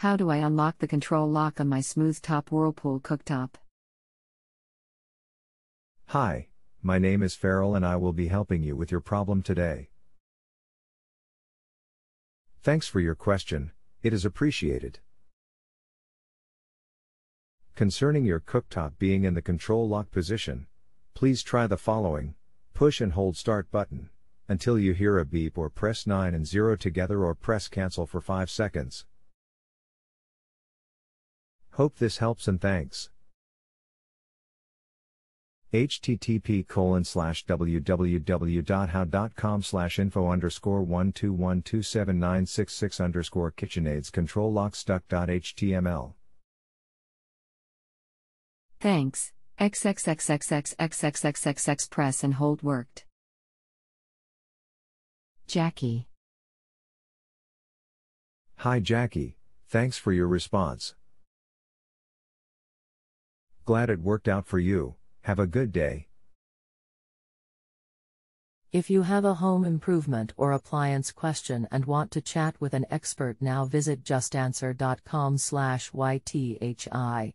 How do I unlock the control lock on my smooth top Whirlpool cooktop? Hi, my name is Farrell and I will be helping you with your problem today. Thanks for your question, it is appreciated. Concerning your cooktop being in the control lock position, please try the following push and hold start button until you hear a beep or press 9 and 0 together or press cancel for 5 seconds. Hope this helps and thanks. http colon slash www.ehow.com slash info underscore 121279666 underscore KitchenAid's control lock stuck.html. Thanks. XXXXXXXXXX press and hold worked. Jackie. Hi Jackie, thanks for your response. Glad it worked out for you, have a good day. If you have a home improvement or appliance question and want to chat with an expert now visit justanswer.com/ythi.